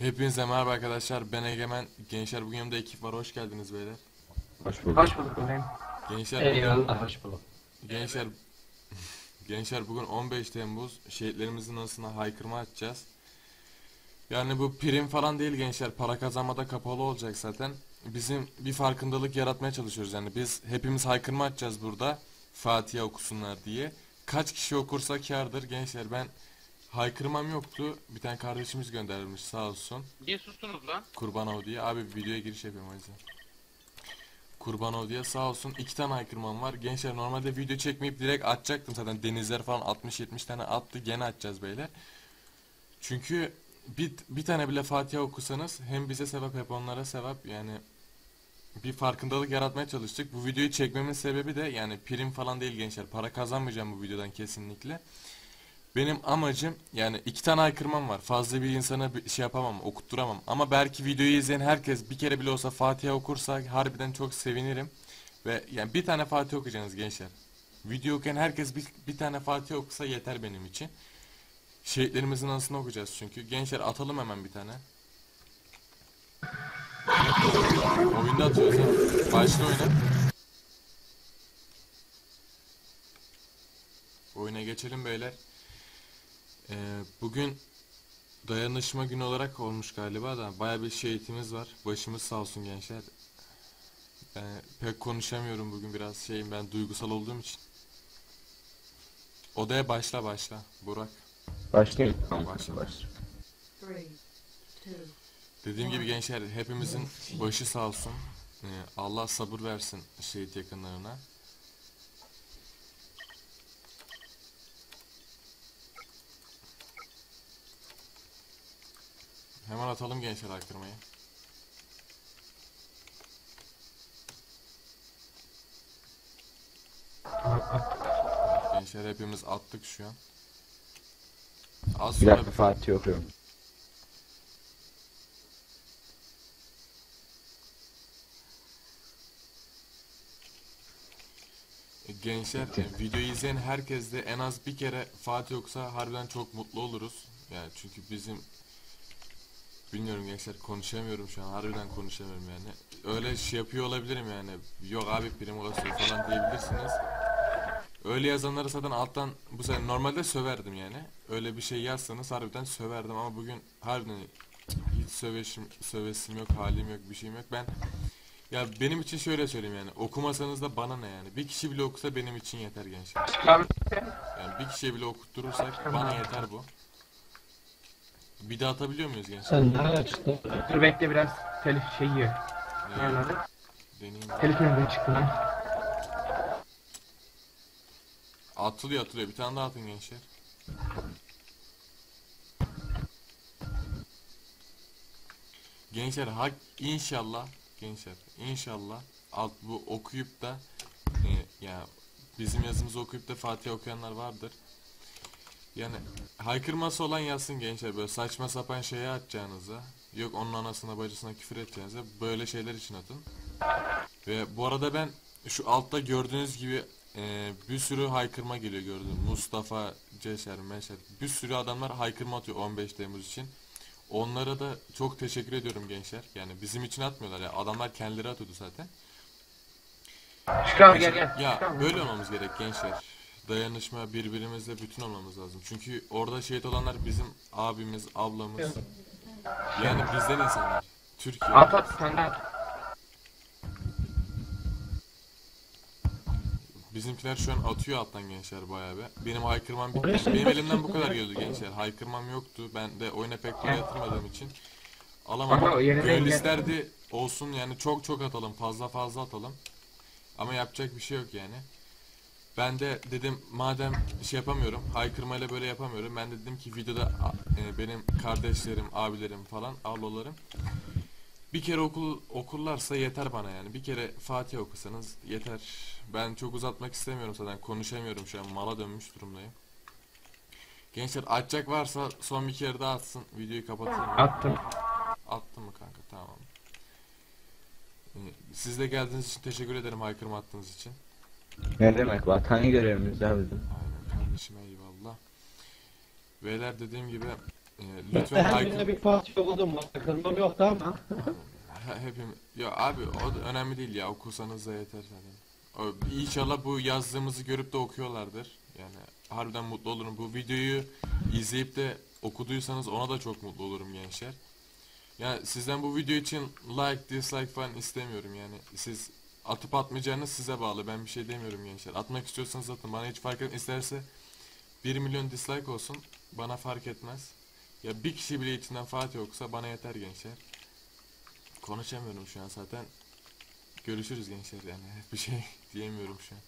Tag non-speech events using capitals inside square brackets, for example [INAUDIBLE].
Hepinize merhaba arkadaşlar. Ben Egemen. Gençler bugün yanımda ekip var. Hoş geldiniz beyler. Hoş bulduk. Hoş bulduk bebeğim. Gençler bugün, Eyvallah hoş bulduk. gençler [LAUGHS] gençler bugün 15 Temmuz şehitlerimizin anısına haykırma atacağız. Yani bu prim falan değil gençler. Para kazanmada kapalı olacak zaten. Bizim bir farkındalık yaratmaya çalışıyoruz. Yani biz hepimiz haykırma atacağız burada. Fatiha okusunlar diye. Kaç kişi okursa kârdır gençler. Ben haykırmam yoktu. Bir tane kardeşimiz göndermiş sağ olsun. Niye sustunuz lan? Kurbanov diye. Abi videoya giriş yapıyorum o yüzden. Kurbanov diye sağ olsun iki tane haykırmam var. Gençler normalde video çekmeyip direkt atacaktım zaten. Denizler falan 60-70 tane attı. Gene atacağız beyler. Çünkü bir, bir tane bile Fatiha okusanız hem bize sevap hep onlara sevap yani bir farkındalık yaratmaya çalıştık. Bu videoyu çekmemin sebebi de yani prim falan değil gençler. Para kazanmayacağım bu videodan kesinlikle. Benim amacım yani iki tane aykırmam var. Fazla bir insana bir şey yapamam, okutturamam. Ama belki videoyu izleyen herkes bir kere bile olsa Fatiha okursa harbiden çok sevinirim. Ve yani bir tane Fatiha okuyacaksınız gençler. Video okuyan herkes bir, bir tane Fatiha okusa yeter benim için. Şehitlerimizin anısını okuyacağız çünkü. Gençler atalım hemen bir tane. Oyunda atıyoruz ha. Başla oyna. Oyuna geçelim beyler. Ee, bugün dayanışma günü olarak olmuş galiba da baya bir şehitimiz var. Başımız sağ olsun gençler. Ben pek konuşamıyorum bugün biraz şeyim ben duygusal olduğum için. Odaya başla başla Burak. Başlayalım. Başla. Başla. Dediğim gibi gençler hepimizin başı sağ olsun. Ee, Allah sabır versin şehit yakınlarına. Hemen atalım gençler aktırmayı. Gençler hepimiz attık şu an. Az Bir sonra dakika Fatih okuyorum. E, Gençler e, videoyu izleyen herkes de en az bir kere Fatih okusa harbiden çok mutlu oluruz. Yani çünkü bizim bilmiyorum gençler konuşamıyorum şu an harbiden konuşamıyorum yani. Öyle şey yapıyor olabilirim yani. Yok abi prim kasıyor falan diyebilirsiniz. Öyle yazanları zaten alttan bu sefer normalde söverdim yani. Öyle bir şey yazsanız harbiden söverdim ama bugün harbiden hiç söveşim, sövesim yok, halim yok, bir şeyim yok. Ben ya benim için şöyle söyleyeyim yani okumasanız da bana ne yani. Bir kişi bile okusa benim için yeter gençler. Yani bir kişiye bile okutturursak bana yeter bu. Bir daha atabiliyor muyuz gençler? Sen nerede çıktın? Dur bekle biraz telif şey yiyor. Ee, Nerede? deneyeyim. Telif nereden çıktı lan? Atılıyor atılıyor. Bir tane daha atın gençler. Gençler hak inşallah gençler inşallah alt bu okuyup da e, ya bizim yazımızı okuyup da Fatih okuyanlar vardır. Yani haykırması olan yazsın gençler böyle saçma sapan şeye atacağınıza yok onun anasına bacısına küfür edeceğinize böyle şeyler için atın. Ve bu arada ben şu altta gördüğünüz gibi e, bir sürü haykırma geliyor gördüm. Mustafa, Ceşer, Meşer bir sürü adamlar haykırma atıyor 15 Temmuz için. Onlara da çok teşekkür ediyorum gençler. Yani bizim için atmıyorlar ya. Adamlar kendileri atıyordu zaten. Şükrü abi gel gel. Ya böyle olmamız gerek gençler. Dayanışma birbirimizle bütün olmamız lazım. Çünkü orada şehit olanlar bizim abimiz, ablamız. Yani bizden insanlar. Türkiye. At at sen de at. Bizimkiler şu an atıyor alttan gençler bayağı be. Benim haykırmam bitti. Benim elimden bu kadar geliyordu gençler. Haykırmam yoktu. Ben de oyuna pek para yatırmadığım için alamadım. Gönül isterdi olsun yani çok çok atalım. Fazla fazla atalım. Ama yapacak bir şey yok yani. Ben de dedim madem şey yapamıyorum, haykırmayla böyle yapamıyorum. Ben de dedim ki videoda e, benim kardeşlerim, abilerim falan, ablalarım bir kere okul okurlarsa yeter bana yani. Bir kere Fatih okusanız yeter. Ben çok uzatmak istemiyorum zaten. Konuşamıyorum şu an. Mala dönmüş durumdayım. Gençler atacak varsa son bir kere daha atsın. Videoyu kapatayım. Attım. Attın mı kanka? Tamam. Ee, Siz de geldiğiniz için teşekkür ederim haykırma attığınız için. Ne demek vatani görevimiz ya bizim. Aynen kardeşim eyvallah. Beyler dediğim gibi Ee, lütfen Ben aykırı... yine bir parça yolladım. Takılmam yoktu ama. He- Hepim ya abi o da önemli değil ya okusanız da yeter zaten. O, inşallah bu yazdığımızı görüp de okuyorlardır. Yani harbiden mutlu olurum. Bu videoyu izleyip de okuduysanız ona da çok mutlu olurum gençler. Yani sizden bu video için like, dislike falan istemiyorum yani. Siz atıp atmayacağınız size bağlı. Ben bir şey demiyorum gençler. Atmak istiyorsanız atın. Bana hiç fark etmez. İsterse 1 milyon dislike olsun. Bana fark etmez. Ya bir kişi bile içinden Fatih yoksa bana yeter gençler. Konuşamıyorum şu an zaten. Görüşürüz gençler yani. [LAUGHS] Bir şey diyemiyorum şu an.